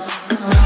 Come on.